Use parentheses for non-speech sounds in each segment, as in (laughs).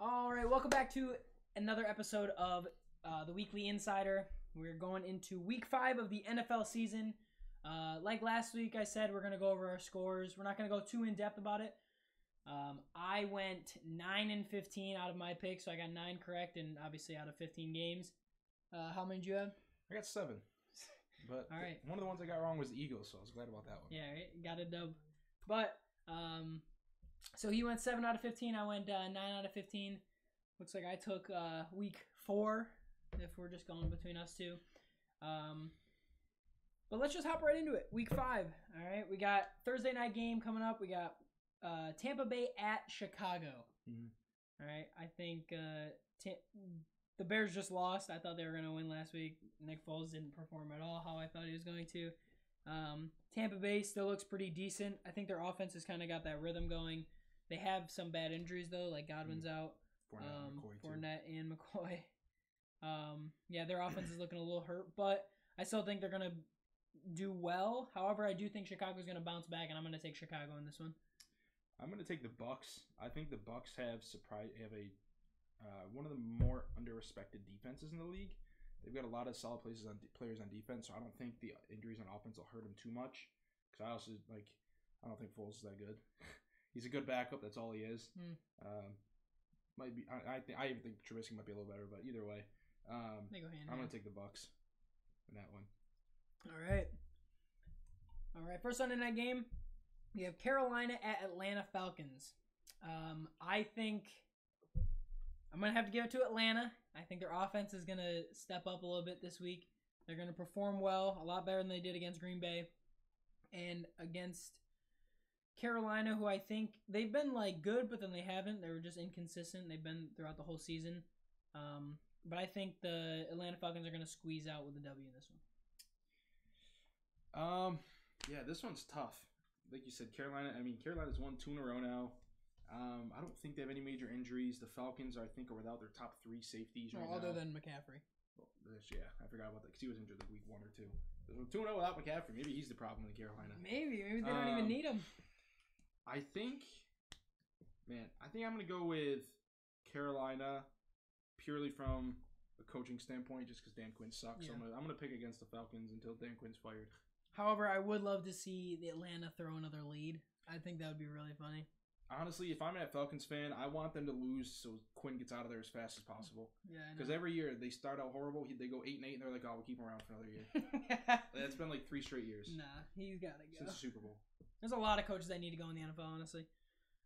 All right, welcome back to another episode of uh, the Weekly Insider. We're going into week five of the NFL season. Uh, like last week, I said we're going to go over our scores. We're not going to go too in depth about it. Um, I went 9 and 15 out of my picks, so I got 9 correct, and obviously out of 15 games. Uh, how many did you have? I got seven. (laughs) But All right. one of the ones I got wrong was the Eagles, so I was glad about that one. Yeah, right? got a dub. But um, so he went seven out of fifteen. I went uh, nine out of fifteen. Looks like I took uh, week four. If we're just going between us two. Um, but let's just hop right into it. Week five. All right, we got Thursday night game coming up. We got uh, Tampa Bay at Chicago. Mhm. All right, I think uh, Ta- the Bears just lost. I thought they were going to win last week. Nick Foles didn't perform at all how I thought he was going to. Um, Tampa Bay still looks pretty decent. I think their offense has kind of got that rhythm going. They have some bad injuries though, like Godwin's out, Fournette and um, McCoy, too. And McCoy. (laughs) Um, yeah, their offense is looking a little hurt, but I still think they're gonna do well. However, I do think Chicago's gonna bounce back, and I'm gonna take Chicago in this one. I'm gonna take the Bucks. I think the Bucks have surprise have a uh, one of the more underrespected defenses in the league. They've got a lot of solid places on players on defense, so I don't think the injuries on offense will hurt them too much. Because I also like, I don't think Foles is that good. (laughs) He's a good backup. That's all he is. Hmm. Um, might be. I, I think. I even think Trubisky might be a little better, but either way, um, They go hand I'm hand. gonna take the Bucks in that one. All right. All right. First Sunday night game, we have Carolina at Atlanta Falcons. Um, I think I'm gonna have to give it to Atlanta. I think their offense is gonna step up a little bit this week. They're gonna perform well, a lot better than they did against Green Bay, and against Carolina, who I think they've been like good, but then they haven't. They were just inconsistent. They've been throughout the whole season. Um, but I think the Atlanta Falcons are gonna squeeze out with a W in this one. Um, yeah, this one's tough. Like you said, Carolina. I mean, Carolina's won two in a row now. Um, I don't think they have any major injuries. The Falcons, I think, are without their top three safeties right Well, other now. than McCaffrey. Well, this- yeah, I forgot about that because he was injured like week one or two. So two and zero without McCaffrey. Maybe he's the problem in Carolina. Maybe, maybe they don't even Um, need him. I think, man, I think I'm gonna go with Carolina purely from a coaching standpoint, just because Dan Quinn sucks. So I'm gonna, I'm gonna pick against the Falcons until Dan Quinn's fired. However, I would love to see the Atlanta throw another lead. I think that would be really funny. Honestly, if I'm a Falcons fan, I want them to lose so Quinn gets out of there as fast as possible. Yeah, Because every year they start out horrible, he- they go eight and eight, and they're like, "Oh, we'll keep him around for another year." (laughs) That's been like three straight years nah, he's got to go. since the Super Bowl. There's a lot of coaches that need to go in the NFL, honestly.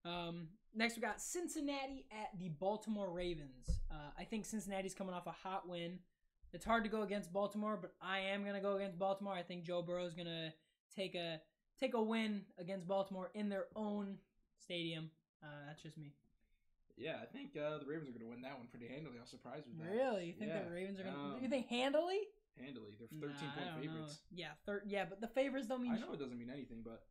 Um, next, we got Cincinnati at the Baltimore Ravens. Uh, I think Cincinnati's coming off a hot win. It's hard to go against Baltimore, but I am gonna go against Baltimore. I think Joe Burrow's gonna take a take a win against Baltimore in their own stadium. Uh, that's just me. Yeah, I think uh, the Ravens are going to win that one pretty handily. I was surprised with that. Really? You think Yeah, the Ravens are gonna? um, you think handily? Handily, they're 13 I point don't know. favorites. Yeah, thir- yeah, but the favors don't mean. I know it doesn't mean anything, but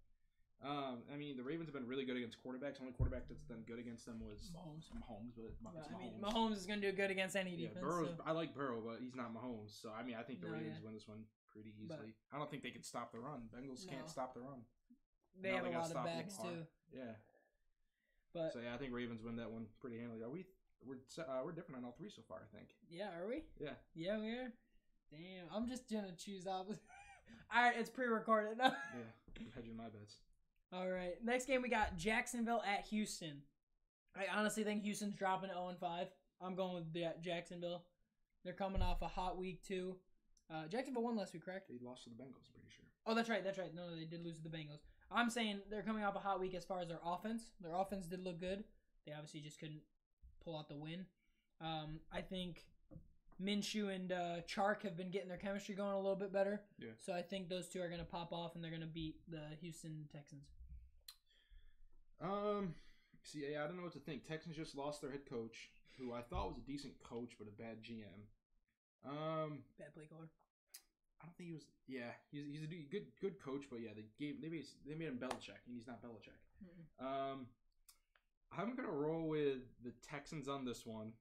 um, I mean the Ravens have been really good against quarterbacks. The only quarterback that's done good against them was Mahomes. Mahomes, but Ma- Well, I mean, Mahomes. Mahomes is gonna do good against any Yeah, defense. Burrow's. so- I like Burrow, but he's not Mahomes. So I mean, I think the No, Ravens yeah. win this one pretty But- easily. I don't think they can stop the run. Bengals No. can't stop the run. They No, have they a lot of backs too. Yeah. But So yeah, I think Ravens win that one pretty handily. Are we? We're uh, we're different on all three so far. I think. yeah, are we? Yeah. Yeah, we are. Damn, I'm just gonna choose opposite. (laughs) All right, it's pre-recorded. (laughs) Yeah. I'm hedging my bets. All right, next game we got Jacksonville at Houston. I honestly think Houston's dropping to 0 and 5. I'm going with Jacksonville. They're coming off a hot week too. Uh, Jacksonville won last week, correct? They lost to the Bengals. I'm pretty sure. Oh, that's right. That's right. No, no, they did lose to the Bengals. I'm saying they're coming off a hot week as far as their offense. Their offense did look good. They obviously just couldn't pull out the win. Um, I think Minshew and uh, Chark have been getting their chemistry going a little bit better. Yeah. So I think those two are going to pop off and they're going to beat the Houston Texans. Um, see, yeah, I don't know what to think. Texans just lost their head coach, who I thought was a decent coach, but a bad GM. Um, Bad play caller. I don't think he was. Yeah, he's he's a good good coach, but yeah, they gave they made they made him Belichick, and he's not Belichick. Mm-mm. Um, I'm gonna roll with the Texans on this one.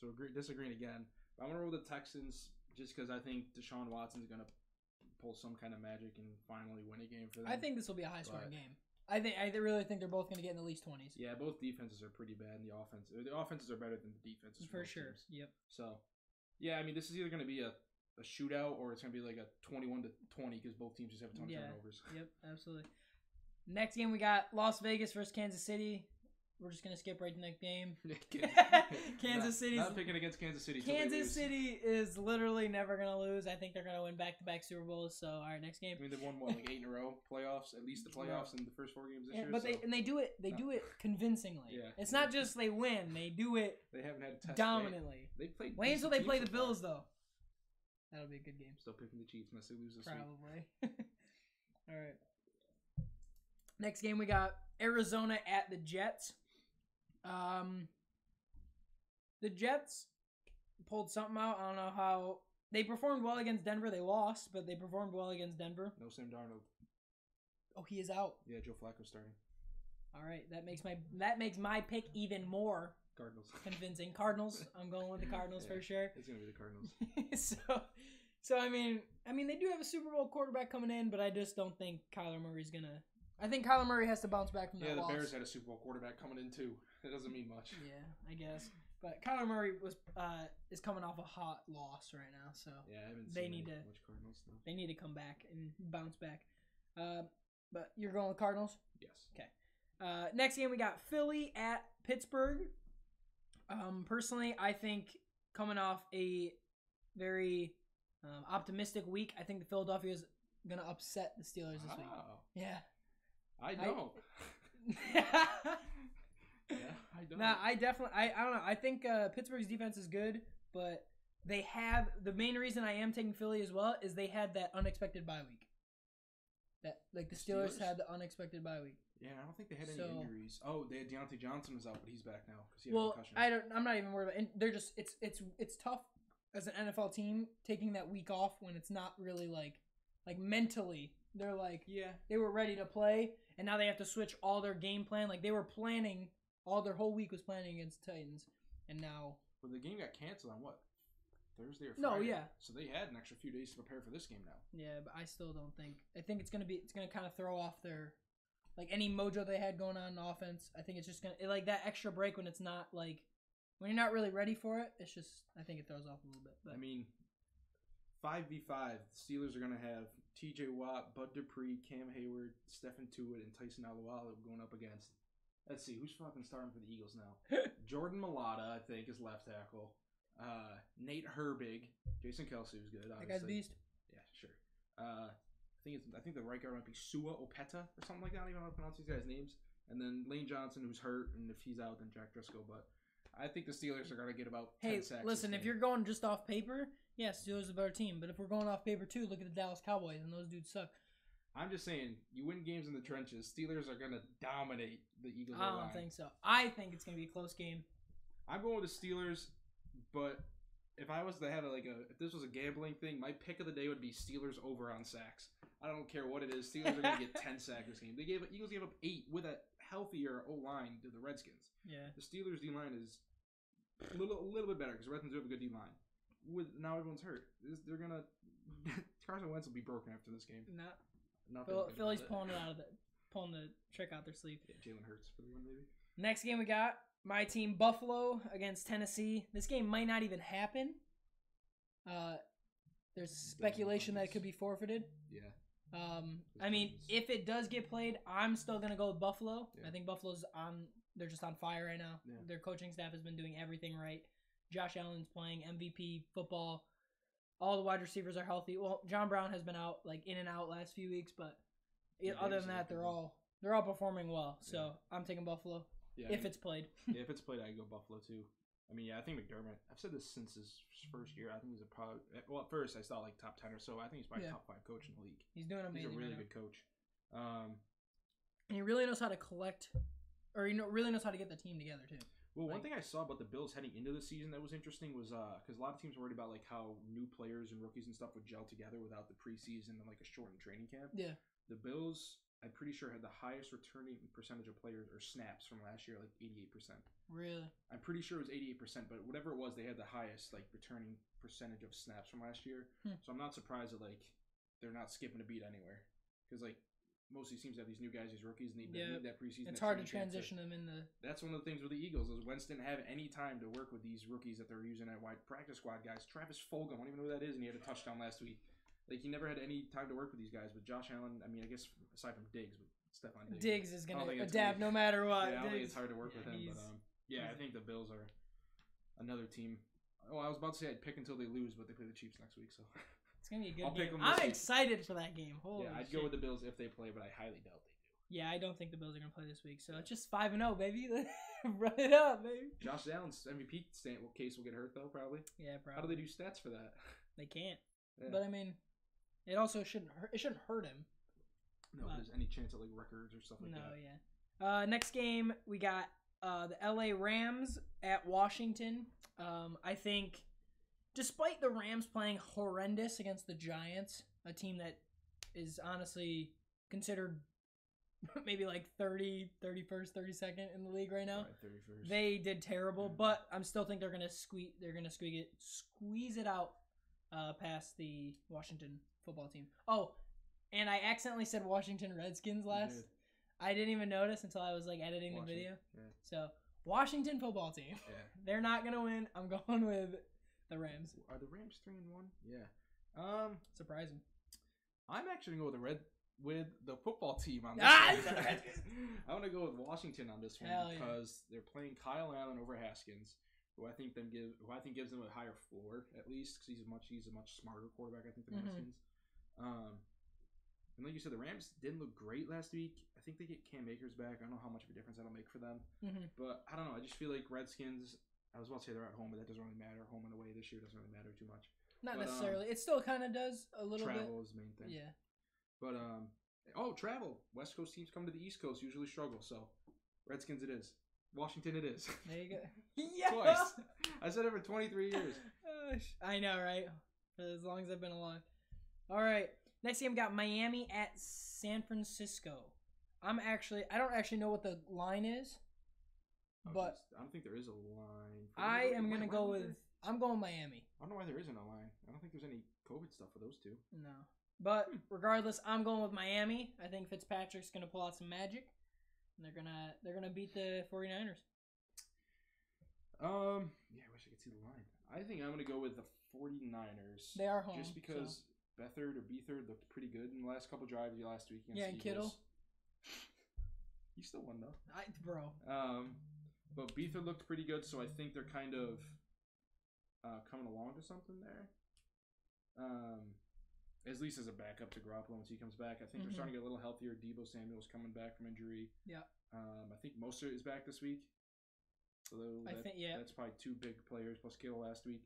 So agree, disagreeing again. I'm gonna roll with the Texans just because I think Deshaun Watson's gonna pull some kind of magic and finally win a game for them. I think this will be a high scoring game. I think I really think they're both going to get in the least twenties Yeah, both defenses are pretty bad, and the offense the offenses are better than the defenses for both sure. teams. Yep. So, yeah, I mean, this is either going to be a, a shootout or it's going to be like a twenty-one to twenty because both teams just have a ton of Yeah. turnovers. Yep. Absolutely. Next game we got Las Vegas versus Kansas City. We're just gonna skip right to the next game. (laughs) (laughs) Kansas not, City's- not picking against Kansas City. Kansas. City is literally never gonna lose. I think they're gonna win back-to-back Super Bowls. So, all right, next game. I mean, they've won what like eight in a row playoffs, at least the playoffs in the first four games this Yeah, year. but so they and they do it. They No. do it convincingly. Yeah. It's not just they win. They do it (laughs) they haven't had a test. dominantly. They, they played. Wait until they play the far. Bills, though. That'll be a good game. Still picking the Chiefs unless they lose this week. Probably. All right. Next game we got Arizona at the Jets. Um, the Jets pulled something out. I don't know how they performed well against Denver. They lost, but they performed well against Denver. No Sam Darnold. Oh, he is out. Yeah, Joe Flacco starting. All right, that makes my that makes my pick even more Cardinals. (laughs) convincing. Cardinals. I'm going with the Cardinals Yeah. for sure. It's gonna be the Cardinals. (laughs) so, so I mean, I mean, they do have a Super Bowl quarterback coming in, but I just don't think Kyler Murray's gonna. I think Kyler Murray has to bounce back from that Yeah, the loss. Bears had a Super Bowl quarterback coming in too. It doesn't mean much. Yeah, I guess. But Kyler Murray was uh, is coming off a hot loss right now, so Yeah, I haven't They seen need to- much Cardinals stuff. they need to come back and bounce back. Uh, but you're going with Cardinals. Yes. Okay. Uh, next game we got Philly at Pittsburgh. Um, personally, I think coming off a very um, optimistic week, I think the Philadelphia is gonna upset the Steelers this week. Wow. Yeah. I don't. (laughs) yeah, I don't. nah, I definitely, I, I don't know. I think uh, Pittsburgh's defense is good, but they have the main reason I am taking Philly as well is they had that unexpected bye week. That like the Steelers, Steelers? had the unexpected bye week. yeah, I don't think they had any So- injuries. Oh, they had Diontae Johnson was out, but he's back now because he had a Well, concussion. I don't. I'm not even worried about. And they're just. It's it's it's tough as an NFL team taking that week off when it's not really like like mentally they're like yeah, they were ready to play and now they have to switch all their game plan. Like they were planning all their whole week was planning against the Titans, and now well, the game got canceled on what Thursday or Friday. No, yeah. So they had an extra few days to prepare for this game now. yeah. But I still don't think. I think it's gonna be. It's gonna kind of throw off their like any mojo they had going on in offense. I think it's just gonna it, like that extra break when it's not like when you're not really ready for it. It's just I think it throws off a little bit. But I mean, five v five. the Steelers are gonna have T.J. Watt, Bud Dupree, Cam Heyward, Stephon Tuitt, and Tyson Alualu going up against. Let's see who's fucking starting for the Eagles now. (laughs) Jordan Mailata, I think, is left tackle. Uh, Nate Herbig, Jason Kelce was good. that Obviously. guy's beast. Yeah, sure. Uh, I think it's I think the right guard might be Sua Opeta or something like that. I don't even know how to pronounce these guys' names. And then Lane Johnson, who's hurt, and if he's out, then Jack Driscoll. But I think the Steelers are gonna get about Hey, 10 sacks. listen, if you're going just off paper, yes, Steelers are a better team. But if we're going off paper too, look at the Dallas Cowboys, and those dudes suck. I'm just saying, you win games in the trenches. Steelers are gonna dominate the Eagles. I don't think so. I think it's gonna be a close game. I'm going with the Steelers, but if I was to have a, like a if this was a gambling thing, my pick of the day would be Steelers over on sacks. I don't care what it is. Steelers are gonna get (laughs) 10 sacks this game. They gave Eagles gave up eight with a healthier O line to the Redskins. Yeah. The Steelers D line is a little a little bit better because the Redskins do have a good D line. With now everyone's hurt, This- they're gonna (laughs) Carson Wentz will be broken after this game. Not Not Phil, Philly's pulling it out of the pulling the trick out their sleeve. Yeah, Jalen Hurts for the win, maybe. Next game we got my team Buffalo against Tennessee. This game might not even happen. Uh, there's speculation that it could be forfeited. Yeah. Um, I mean, if it does get played, I'm still gonna go with Buffalo. Yeah. I think Buffalo's on. They're just on fire right now. Yeah. Their coaching staff has been doing everything right. Josh Allen's playing MVP football. All the wide receivers are healthy. Well, John Brown has been out like in and out last few weeks, but Yeah, other than that, they're all they're all performing well. So Yeah. I'm taking Buffalo Yeah, I if mean- it's played. (laughs) yeah, if it's played, I go Buffalo too. I mean, yeah, I think McDermott. I've said this since his first year. I think he's a probably well. At first, I saw like top ten or so. I think he's probably Yeah. top five coach in the league. He's doing amazing. He's a really right now. good coach. Um, and he really knows how to collect, or he know, really knows how to get the team together too. Well, one thing I saw about the Bills heading into the season that was interesting was because a lot of teams worried about like how new players and rookies and stuff would gel together without the preseason and like a shortened training camp. Yeah. The Bills, I'm pretty sure, had the highest returning percentage of players or snaps from last year, like 88%. Really. I'm pretty sure it was 88%, but whatever it was, they had the highest like returning percentage of snaps from last year. Hmm. So I'm not surprised that like they're not skipping a beat anywhere because like mostly seems to have these new guys, these rookies, need, Yeah. need that preseason. It's that hard to transition them in the. That's one of the things with the Eagles is Wentz didn't have any time to work with these rookies that they're using at wide practice squad guys. Travis Fulgham, I don't even know who that is, and he had a touchdown last week. Like he never had any time to work with these guys. But Josh Allen, I mean, I guess aside from Diggs, but Stefon Diggs. Diggs is gonna think it's adapt no matter what. yeah, I don't think it's hard to work yeah, with him. But um, yeah, I think the Bills are another team. Oh, I was about to say I'd pick until they lose, but they play the Chiefs next week, so (laughs) gonna be a good I'll pick game. 'em this I'm week. excited for that game. Holy yeah, I'd shit. go with the Bills if they play, but I highly doubt they do. Yeah, I don't think the Bills are gonna play this week, so it's just five and zero, baby. (laughs) Run it up, baby. Josh Allen's MVP stand, case will get hurt though, probably. Yeah, probably. How do they do stats for that? (laughs) They can't. Yeah. But I mean, it also shouldn't hurt. It shouldn't hurt him. No, But- there's any chance of like records or stuff like no, that. yeah. Uh, next game we got uh, the L.A. Rams at Washington. Um, I think, despite the Rams playing horrendous against the Giants, a team that is honestly considered (laughs) maybe like 30, 31st, 32nd in the league right now. Right, 31st. They did terrible, Mhm. but I'm still think they're gonna squeeze. They're gonna squeeze it, squeeze it out, uh, past the Washington football team. Oh, and I accidentally said Washington Redskins last. did. I didn't even notice until I was like editing Watching. the video. Yeah. So Washington football team, Yeah. (laughs) they're not gonna win. I'm (laughs) going with the Rams. Are the Rams three and one? Yeah. Um, Surprising. I'm actually gonna go with the red with the football team on this Ah, one. Redskins. (laughs) (laughs) I'm gonna go with Washington on this one Hell yeah. because they're playing Kyle Allen over Haskins, who I think them give who I think gives them a higher floor at least because he's a much he's a much smarter quarterback I think than Mhm. Haskins. Um, and like you said, the Rams didn't look great last week. I think they get Cam Akers back. I don't know how much of a difference that'll make for them, hmm but I don't know. I just feel like Redskins. I was about to say they're at home, but that doesn't really matter. Home and away this year doesn't really matter too much. Not But, um, necessarily. it still kind of does a little Travel is the main bit. thing. Yeah. But um, oh, travel. West Coast teams come to the East Coast usually struggle. So, Redskins it is. Washington it is. There you go. (laughs) (laughs) yeah. Twice. I said it for 23 years. (laughs) Oh, I know, right? As long as I've been alive. All right. Next game got Miami at San Francisco. I'm actually I don't actually know what the line is, Oh, but. I don't think there is a line. For I am gonna go with there- I'm going Miami. I don't know why there isn't a line. I don't think there's any COVID stuff for those two. No. But regardless, I'm going with Miami. I think Fitzpatrick's gonna pull out some magic. And they're gonna they're gonna beat the 49ers. Um, yeah, I wish I could see the line. I think I'm gonna go with the 49ers. They are home. just because Bethard or Beathard looked pretty good in the last couple drives last week against Yeah, the and Kittle. Eagles. He (laughs) still won though. I, bro. Um, but Beathard looked pretty good, so I think they're kind of uh, coming along to something there. Um, at least as a backup to Garoppolo once he comes back. I think Mhm. they're starting to get a little healthier. Deebo Samuel's coming back from injury. Yeah. Um, I think Mostert is back this week. Although I think yeah. that's probably two big players plus Kittle last week.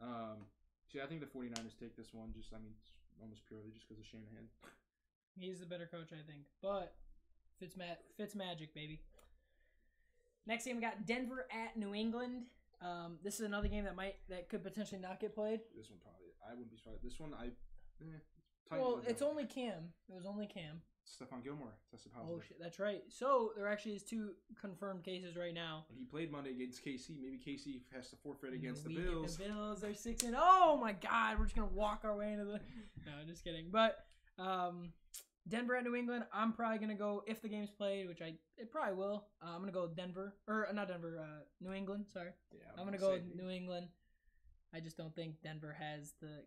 Um, yeah, I think the 49ers take this one. Just I mean, almost purely just because of Shanahan. He's the better coach, I think. But Fitz ma- Fitz magic, baby. Next game we got Denver at New England. Um, this is another game that might that could potentially not get played. This one probably I wouldn't be surprised. This one I. Eh, well, it's only Cam. It was only Cam. Stephon Gilmore tested Oh positive. shit, that's right. So there actually is two confirmed cases right now. And he played Monday against KC. Maybe KC has to forfeit against the Bills. The Bills are six and oh my god, we're just gonna walk our way into the. (laughs) No, just kidding. But um, Denver at New England. I'm probably gonna go if the game's played, which I it probably will. Uh, I'm gonna go Denver or uh, not Denver, uh, New England. Sorry, Yeah, I'm gonna go with New England. I just don't think Denver has the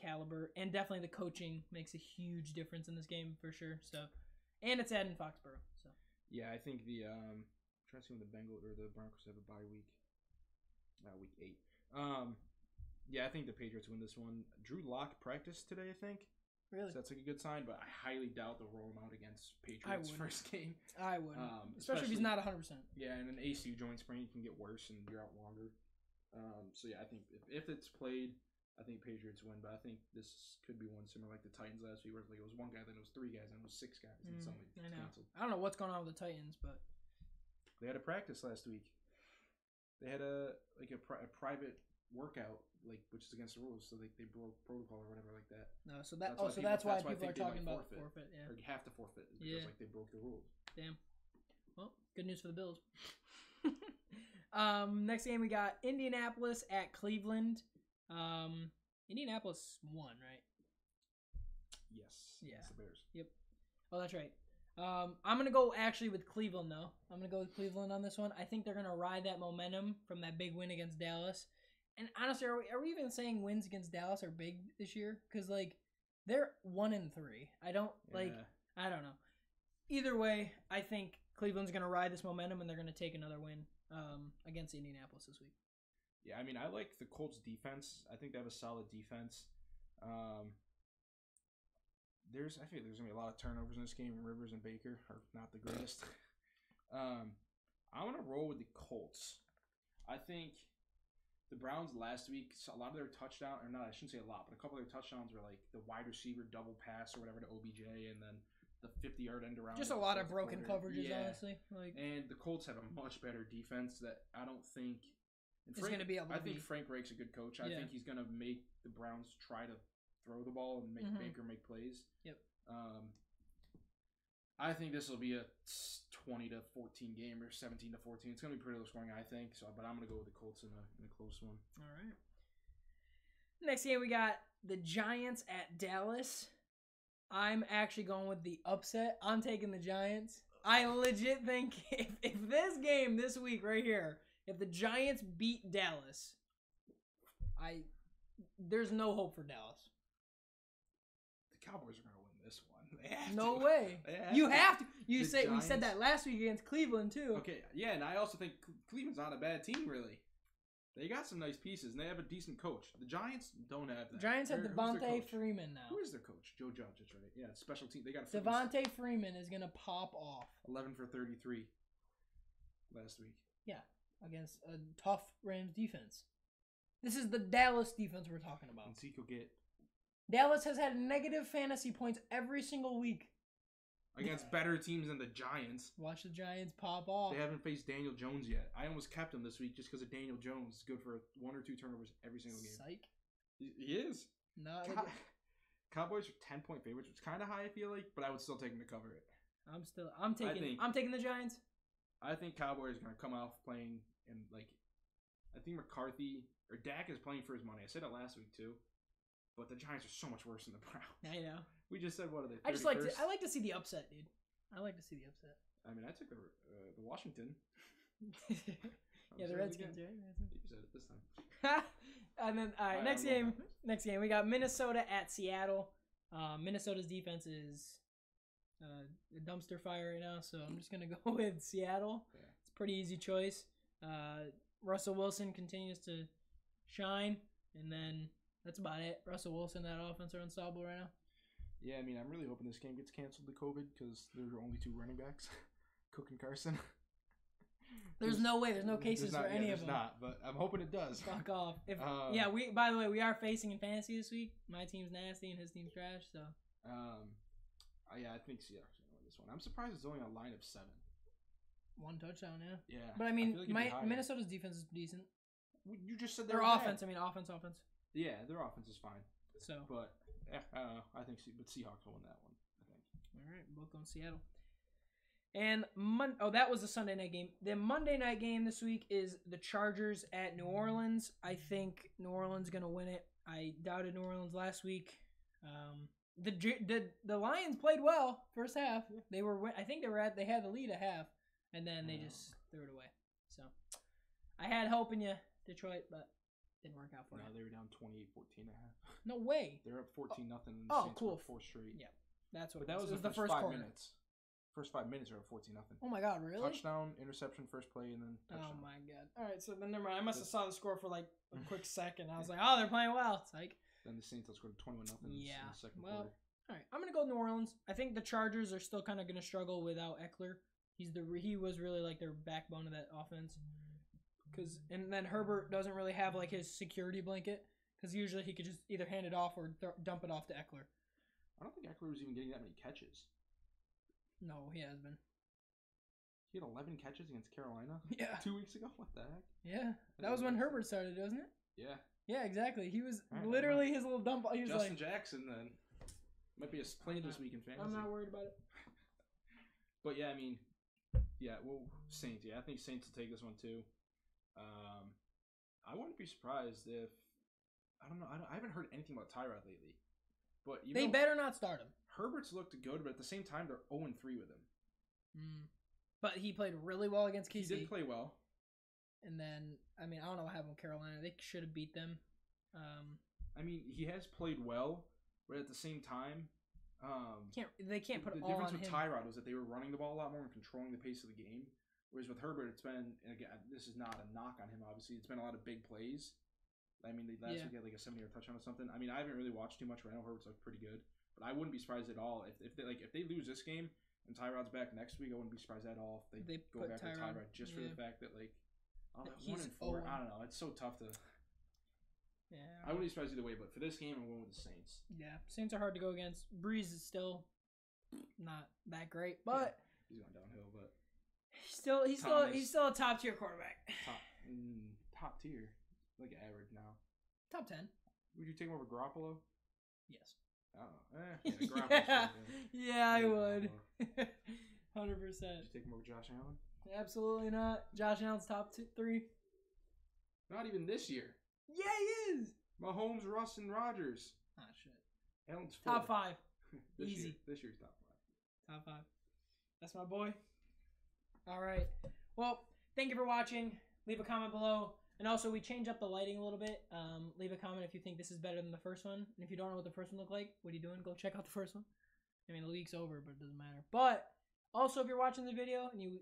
caliber, and definitely the coaching makes a huge difference in this game for sure. So, and it's at in Foxborough. So Yeah, I think the um, I'm trying to see when the Bengals or the Broncos have a bye week. Uh, week eight. Um, yeah, I think the Patriots win this one. Drew Lock practiced today, I think. Really, So that's like a good sign, but I highly doubt they'll roll him out against Patriots first game. I would, Um, especially, if he's not 100. percent Yeah, and an ACU joint sprain can get worse and you're out longer. Um, so yeah, I think if, if it's played, I think Patriots win. But I think this could be one similar like the Titans last week, where like it was one guy, then it was three guys, then it was six guys, and Mm, somebody I know. canceled. I don't know what's going on with the Titans, but They had a practice last week. They had a like a, pri- a private workout, like which is against the rules, so they, they broke protocol or whatever like that. no. So that That's oh, why so people- that's why that's why people are think they talking about forfeit. forfeit. Yeah. Or you have to forfeit is because Yeah. like they broke the rules. Damn. Well, good news for the Bills. (laughs) um, next game we got Indianapolis at Cleveland. Um, Indianapolis won, right? Yes. Yeah. It's the Bears. Yep. Oh, that's right. Um, I'm gonna go actually with Cleveland though. I'm gonna go with Cleveland on this one. I think they're gonna ride that momentum from that big win against Dallas. And honestly, are we, are we even saying wins against Dallas are big this year? Because like they're one and three. I don't like. Yeah. I don't know. Either way, I think Cleveland's gonna ride this momentum and they're gonna take another win um, against Indianapolis this week. Yeah, I mean, I like the Colts defense. I think they have a solid defense. Um, there's, I feel there's gonna be a lot of turnovers in this game. Rivers and Baker are not the greatest. (laughs) um, I'm gonna roll with the Colts. I think the Browns last week, a lot of their touchdown, or not, I shouldn't say a lot, but a couple of their touchdowns were like the wide receiver double pass or whatever to OBJ, and then the 50 yard end around. Just a lot of broken quarter. coverages, Yeah. honestly. Like And the Colts have a much better defense that I don't think and Is gonna be able I to think beat. Frank Reich's a good coach. I Yeah. think he's gonna make the Browns try to throw the ball and make Mhm. Baker make plays. Yep. Um, I think this will be a twenty to fourteen game or seventeen to fourteen. It's gonna be pretty low scoring, I think. So, but I'm gonna go with the Colts in a in a close one. All right. Next game we got the Giants at Dallas. I'm actually going with the upset. I'm taking the Giants. I legit think (laughs) if, if this game this week right here, if the Giants beat Dallas, I there's no hope for Dallas. The Cowboys are gonna win this one. They have No to. (laughs) way. You to. have to. You The say we said that last week against Cleveland too. Okay, yeah, and I also think Cleveland's not a bad team, really. They got some nice pieces, and they have a decent coach. The Giants don't have that. Giants have Where- who's their Devonta? Freeman now. Who is their coach? Joe Judge. That's right. Yeah, special team. They got a Devonta Freeman is gonna pop off eleven for thirty-three last week. Yeah, against a tough Rams defense. This is the Dallas defense we're talking about. And Zeke will get Dallas has had negative fantasy points every single week. against better teams than the Giants. Watch the Giants pop off. They haven't faced Daniel Jones yet. I almost kept him this week just because of Daniel Jones. is good for one or two turnovers every single game. Psych. He he is. No, Cow- (laughs) Cowboys are ten point favorites, which is kind of high. I feel like, but I would still take them to cover it. I'm still. I'm taking. think- I'm taking the Giants. I think Cowboys are gonna come off playing and like I think McCarthy or Dak is playing for his money. I said it last week too. But the Giants are so much worse than the Browns. I know. We just said what are they? I just like. To, I like to see the upset, dude. I like to see the upset. I mean, I took the uh, the Washington. (laughs) yeah, the Redskins, right? You said it this time. (laughs) and then, all right, I- next game. Next game, we got Minnesota at Seattle. Uh, Minnesota's defense is uh, a dumpster fire right now, so I'm just gonna (laughs) go with Seattle. Yeah. It's a pretty easy choice. Uh, Russell Wilson continues to shine, and then that's about it. Russell Wilson, that offense are unstoppable right now. Yeah, I mean, I'm really hoping this game gets canceled to COVID because there are only two running backs, (laughs) Cook and Carson. There's no way. There's no There's cases not- for yeah, any of them. not, but I'm hoping it does. Fuck off. If Uh, (laughs) yeah, we by the way, we are facing in fantasy this week. My team's nasty and his team's trash. So Um, uh, yeah, I think Seattle's gonna win this one. I'm surprised it's only a line of seven. one touchdown, yeah. Yeah, But I mean, feel like my. Minnesota's defense is decent. You just said Their bad. offense, I mean, offense, offense. Yeah, their offense is fine, So but eh, I don't know. I think, but Seahawks will win that one. I think. all right, both on Seattle. And Mon- oh, that was the Sunday night game. The Monday night game this week is the Chargers at New Orleans. I think New Orleans gonna win it. I doubted New Orleans last week. Um, the the the Lions played well first half. They were I think they were at they had the lead at half, and then they just threw it away. So I had hope in you, Detroit, but didn't work out for No, you. they were down 28-14 and a half. No way. They're up 14 nothing. Oh, Saints cool. were Four straight. Yeah, That's what But it that was. was, the, first first five quarter. minutes. First five minutes are up 14 nothing. Oh my god, really? Touchdown, interception, first play, and then Oh touchdown. my god. All right, so then never mind. I must have saw the score for like a (laughs) quick second. I was like, oh, they're playing well. It's like, Then the Saints outscored 21 nothing in Yeah, the second well, quarter. all right, I'm gonna go New Orleans. I think the Chargers are still kind of gonna struggle without Ekeler. He's the he was really like their backbone of that offense. Cause and then Herbert doesn't really have like his security blanket. Cause usually he could just either hand it off or th- dump it off to Ekeler. I don't think Ekeler was even getting that many catches. No, he has been. He had 11 catches against Carolina (laughs) Yeah, two weeks ago. What the heck? yeah. That was when Herbert started, wasn't it? Yeah. Yeah, exactly. He was right, literally his little dump. He was Justin like, Jackson then might be a play this uh, not- week in fantasy. I'm not worried about it. (laughs) But yeah, I mean, yeah, well, Saints. Yeah, I think Saints will take this one too. Um, I wouldn't be surprised if I don't know. I, don't, I haven't heard anything about Tyrod lately. But you They know, better not start him. Herbert's looked good, but at the same time, they're 0 and 3 with him. Mm. But he played really well against He did play well. and then, I mean, I don't know what happened with Carolina. They should have beat them. Um, I mean, he has played well, but at the same time, um, can't they can't put the all difference on with him? Tyrod was that they were running the ball a lot more and controlling the pace of the game. Whereas with Herbert, it's been and again, this is not a knock on him. Obviously, it's been a lot of big plays. I mean, they last Yeah. week had like a seventy-yard touchdown or something. I mean, I haven't really watched too much, but I know Herbert's looked pretty good. But I wouldn't be surprised at all if, if they like if they lose this game and Tyrod's back next week. I wouldn't be surprised at all if they, They go back Tyrod, to Tyrod just for the fact that like I don't know, one and four. 0-1. I don't know. It's so tough to. Yeah, I wouldn't be surprised either way. But for this game, I'm going with the Saints. yeah. Saints are hard to go against. Brees is still not that great, but He's going downhill, but still he's still he's still a top tier quarterback. top mm, top tier, like average now. Top ten. Would you take him over Garoppolo? Yes. I. Eh, (laughs) yeah, yeah, yeah, I would. (laughs) Hundred Would percent. you take him over Josh Allen? Absolutely not. Josh Allen's top two, three. Not even this year. Yeah, he is. Mahomes, Russ, and Rodgers. Ah, shit. Allen's four. Top five. (laughs) this Easy. Year. This year's top five. Top five. That's my boy. All right. Well, thank you for watching. Leave a comment below. And also, we change up the lighting a little bit. Um, leave a comment if you think this is better than the first one. And if you don't know what the first one looked like, what are you doing? Go check out the first one. I mean, the leak's over, but it doesn't matter. But also, if you're watching the video and you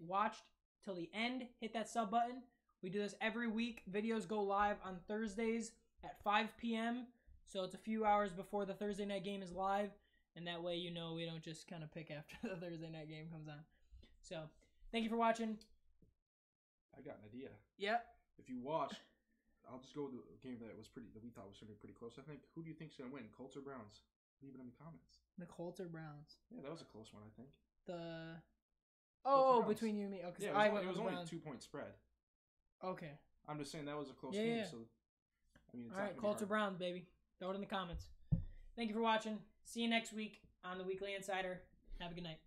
watched till the end, hit that sub button. We do this every week. Videos go live on Thursdays at 5 p.m. So it's a few hours before the Thursday night game is live. And that way, you know, we don't just kind of pick after (laughs) the Thursday night game comes on. So, thank you for watching. I got an idea. Yeah. If you watch, I'll just go with the game that was pretty that we thought was going to be pretty close. I think. Who do you think's going to win? Colts or Browns? Leave it in the comments. The Colts or Browns? Yeah, that was a close one. I think. The. Colts or Oh, between you and me. Oh, 'cause Yeah, it was, I went it was with the only a two point spread. Okay. I'm just saying that was a close Yeah, game. yeah. So, I mean, it's All not right, gonna be Colts or. Browns, baby. Throw it in the comments. Thank you for watching. See you next week on the Weekly Insider. Have a good night. Peace.